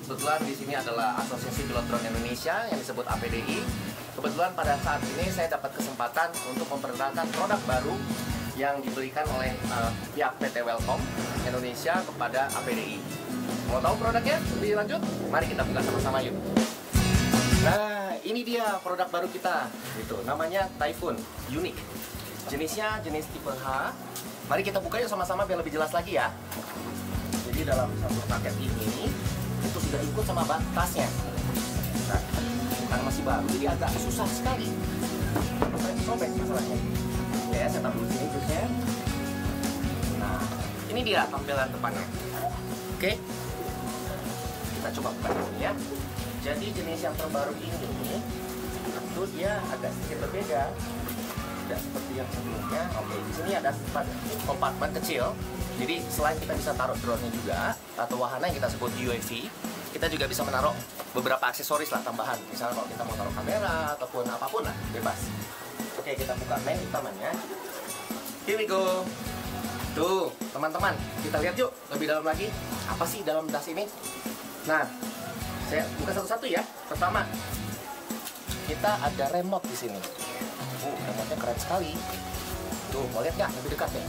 Kebetulan di sini adalah Asosiasi Pilot Indonesia yang disebut APDI. Kebetulan pada saat ini saya dapat kesempatan untuk memperkenalkan produk baru yang diberikan oleh uh, pihak PT Welcome Indonesia kepada APDI. Mau tahu produknya lebih lanjut? Mari kita buka sama-sama yuk. Nah, ini dia produk baru kita. Gitu, namanya Typhoon Unique. Jenisnya jenis tipe H. Mari kita buka yuk sama-sama biar lebih jelas lagi ya. Jadi dalam satu paket ini itu sudah ikut sama batasnya. Nah, karena masih baru jadi agak susah sekali. Sobek masalahnya. Ya, saya taruh sini terusnya. Nah, ini dia tampilan depannya. Oke, kita coba buka dulu ya. Jadi jenis yang terbaru ini tentu dia agak sedikit berbeda tidak seperti yang sebelumnya. Oke, di sini ada kompartemen kecil. Jadi selain kita bisa taruh drone-nya juga atau wahana yang kita sebut UAV, kita juga bisa menaruh beberapa aksesoris lah tambahan. Misalnya kalau kita mau taruh kamera ataupun apa pun lah, bebas. Oke, kita buka main utamanya. Here we go. Tuh, teman-teman, kita lihat yuk lebih dalam lagi. Apa sih dalam das ini? Nah, saya buka satu-satu ya. Pertama, kita ada remote di sini. Remote-nya keren sekali. Tuh, mau lihat nggak? Lebih dekat ya.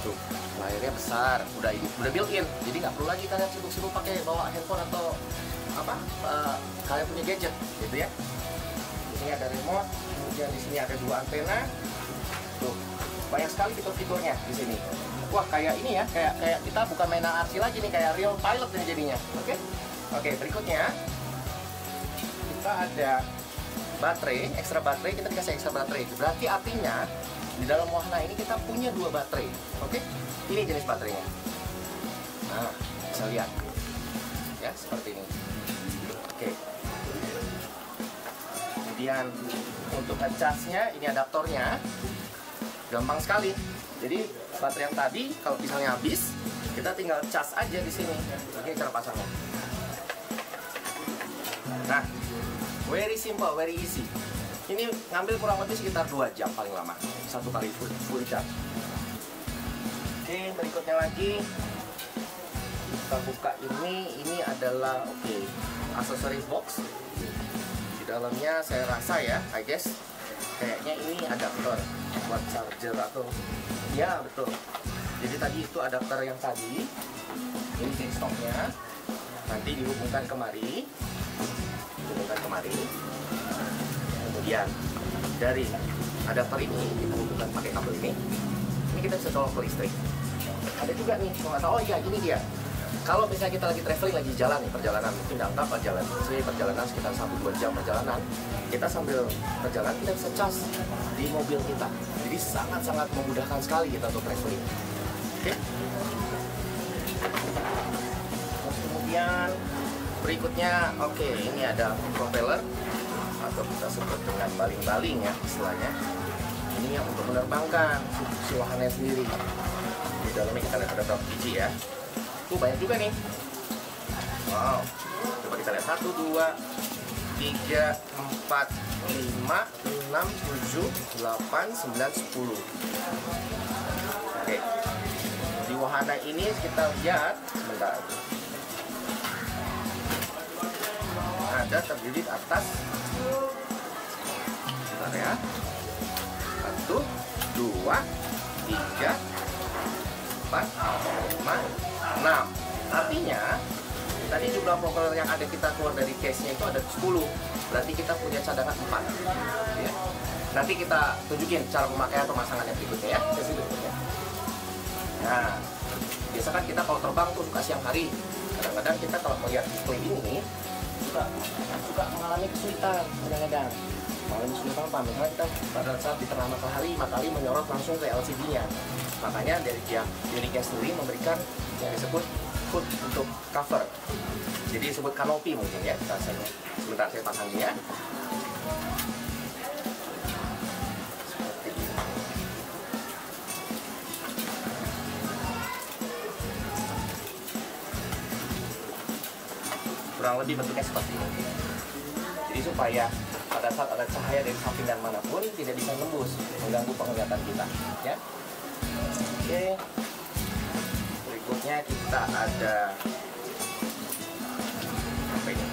Tuh, layarnya besar, udah ini, udah built-in. Jadi nggak perlu lagi kalian sibuk-sibuk pakai bawa handphone atau apa? Uh, kalian punya gadget, gitu ya. Di sini ada remote, kemudian di sini ada dua antena. Tuh, banyak sekali fitur-fiturnya di sini. Wah, kayak ini ya, kayak kayak kita bukan mainan arsi lagi nih, kayak real pilot ini jadinya. Oke? Oke, berikutnya kita ada baterai, ekstra baterai, kita dikasih ekstra baterai. Berarti artinya di dalam wahana ini kita punya dua baterai. Oke? Ini jenis baterainya. Nah, bisa lihat. Ya, seperti ini. Oke. Kemudian untuk ngecasnya ini adaptornya. Gampang sekali. Jadi baterai yang tadi kalau misalnya habis, kita tinggal cas aja di sini. Ini cara pasangnya. Nah, very simple, very easy. Ini ngambil kurang lebih sekitar 2 jam paling lama. Satu kali full, full charge. Oke, berikutnya lagi kita buka ini. Ini adalah oke okay, aksesoris box. Di dalamnya saya rasa ya, I guess kayaknya ini adapter buat charger atau ya betul. Jadi tadi itu adapter yang tadi. Ini stoknya. Nanti dihubungkan kemari hubungkan kemari kemudian dari adapter ini kita hubungkan pakai kabel ini. Ini kita bisa colok ke listrik. Ada juga nih kalau nggak tahu oh iya ini dia. Kalau misalnya kita lagi traveling lagi jalan nih perjalanan mungkin apa jalan sih perjalanan sekitar satu dua jam perjalanan kita sambil berjalan kita bisa cas di mobil kita. Jadi sangat sangat memudahkan sekali kita untuk traveling. Oke? Okay? kemudian berikutnya oke okay, ini ada propeller. Atau kita sebut dengan baling-baling ya istilahnya. Ini yang untuk menerbangkan si wahana sendiri. Di dalamnya kita lihat ada berapa biji ya. Tuh banyak juga nih. Wow. Coba kita lihat. Satu dua tiga empat lima enam tujuh delapan sembilan sepuluh. Oke. Di wahana ini kita lihat sebentar ada terdiri di atas Bentar ya. Satu dua tiga empat lima enam. Artinya tadi jumlah propeller yang ada kita keluar dari case nya itu ada 10 berarti kita punya cadangan 4 ya. nanti kita tunjukin cara pemakaian pemasangannya berikutnya ya. Sesi berikutnya. Nah biasa kan kita kalau terbang tuh suka siang hari. Kadang-kadang kita kalau melihat display ini suka suka mengalami kesulitan kadang-kadang. Mengalami kesulitan apa misalnya kita pada saat diterima matahari matahari menyorot langsung ke LCD-nya makanya dari pihak Unicare sendiri memberikan yang disebut hood untuk cover. Jadi disebut kanopi mungkin ya kita sebentar saya pasangin kurang lebih bentuknya seperti ini jadi supaya pada saat ada cahaya dari samping dan mana pun tidak bisa nembus mengganggu penglihatan kita ya oke berikutnya kita ada apa ini?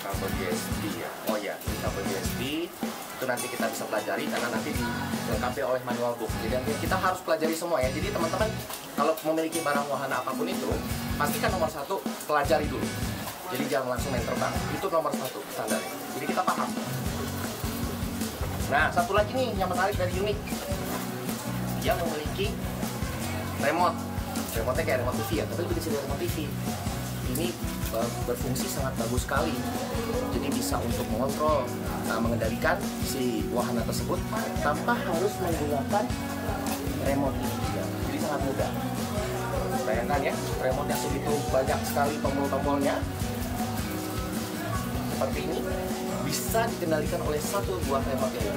Kabel USB ya. Oh ya, kabel USB itu nanti kita bisa pelajari karena nanti dilengkapi oleh manual book. Jadi kita harus pelajari semua ya. Jadi teman-teman kalau memiliki barang wahana apa pun itu, pastikan nomor satu pelajari dulu. Jadi jangan langsung main terbang. Itu nomor satu standarnya. Jadi kita paham. Nah, satu lagi nih yang menarik dari unik. Dia memiliki remote. Remote-nya kayak remote TV ya, tapi lebih kecil dari remote TV. Ini uh, berfungsi sangat bagus sekali. Jadi bisa untuk mengontrol, nah, mengendalikan si wahana tersebut tanpa harus menggunakan remote ini. juga. Jadi sangat mudah. Bayangkan ya, remote yang segitu banyak sekali tombol-tombolnya. Seperti ini bisa dikendalikan oleh satu buah remote ini.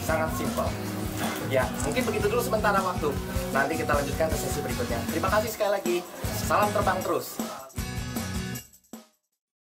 Sangat simpel. Ya, mungkin begitu dulu sementara waktu. Nanti kita lanjutkan ke sesi berikutnya. Terima kasih sekali lagi. Salam terbang terus.